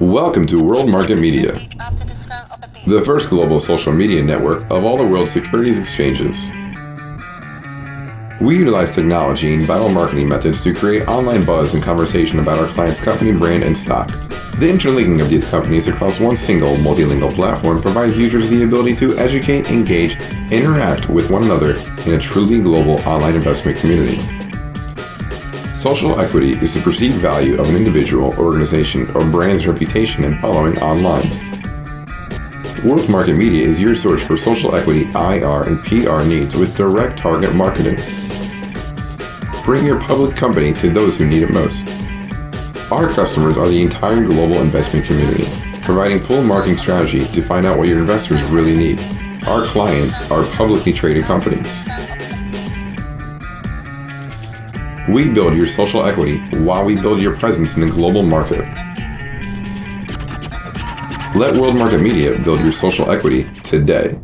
Welcome to World Market Media, the first global social media network of all the world's securities exchanges. We utilize technology and viral marketing methods to create online buzz and conversation about our client's company, brand, and stock. The interlinking of these companies across one single multilingual platform provides users the ability to educate, engage, interact with one another in a truly global online investment community. Social equity is the perceived value of an individual, organization, or brand's reputation and following online. World Market Media is your source for social equity, IR, and PR needs with direct target marketing. Bring your public company to those who need it most. Our customers are the entire global investment community, providing full marketing strategy to find out what your investors really need. Our clients are publicly traded companies. We build your social equity while we build your presence in the global market. Let World Market Media build your social equity today.